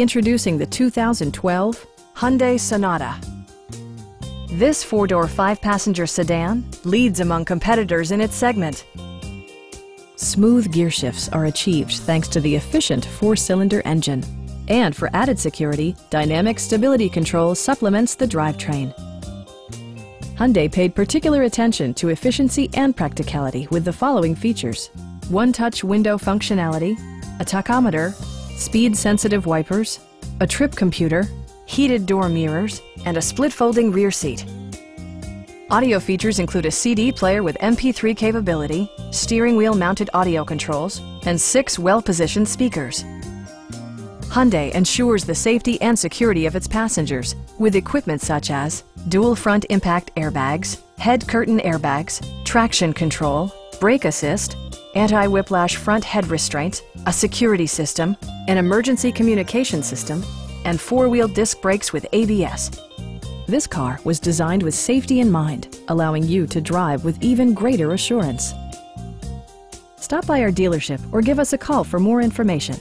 Introducing the 2012 Hyundai Sonata. This four-door, five-passenger sedan leads among competitors in its segment. Smooth gear shifts are achieved thanks to the efficient four-cylinder engine. And for added security, Dynamic Stability Control supplements the drivetrain. Hyundai paid particular attention to efficiency and practicality with the following features. One-touch window functionality, a tachometer, speed-sensitive wipers, a trip computer, heated door mirrors, and a split-folding rear seat. Audio features include a CD player with MP3 capability, steering wheel mounted audio controls, and six well-positioned speakers. Hyundai ensures the safety and security of its passengers with equipment such as dual front impact airbags, head curtain airbags, traction control, brake assist, anti-whiplash front head restraints, a security system, an emergency communication system, and four-wheel disc brakes with ABS. This car was designed with safety in mind, allowing you to drive with even greater assurance. Stop by our dealership or give us a call for more information.